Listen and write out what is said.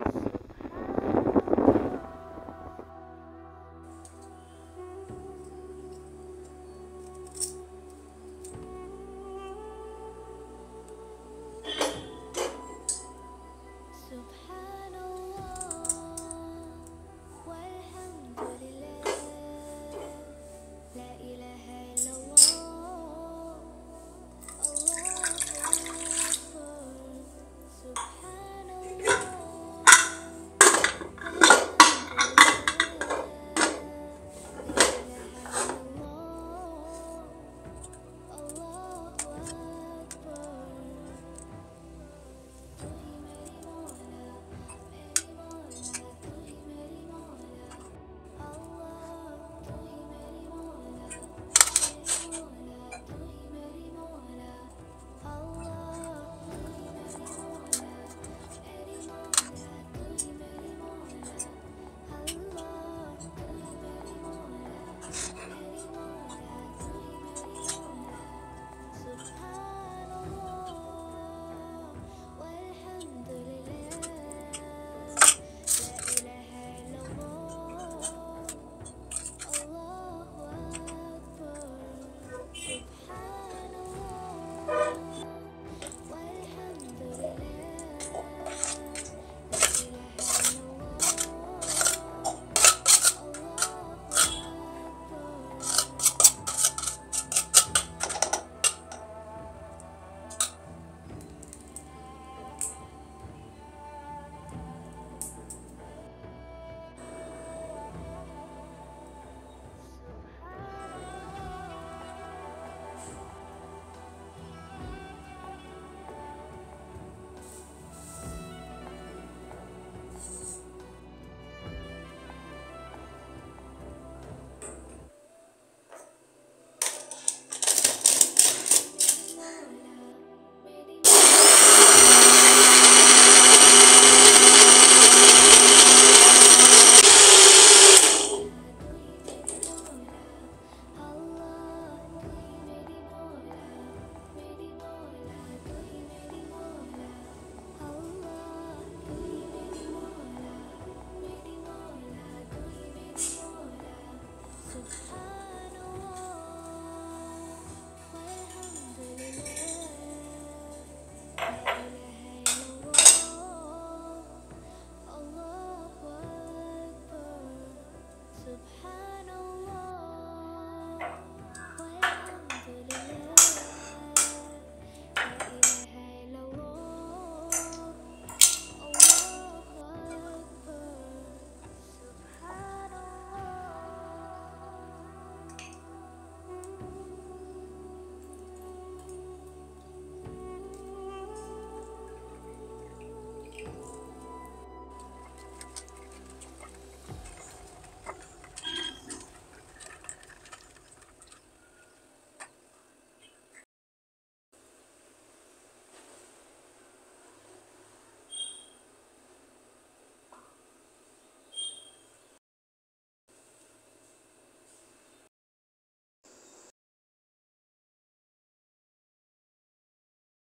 سبحان